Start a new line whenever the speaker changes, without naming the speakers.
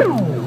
Boom.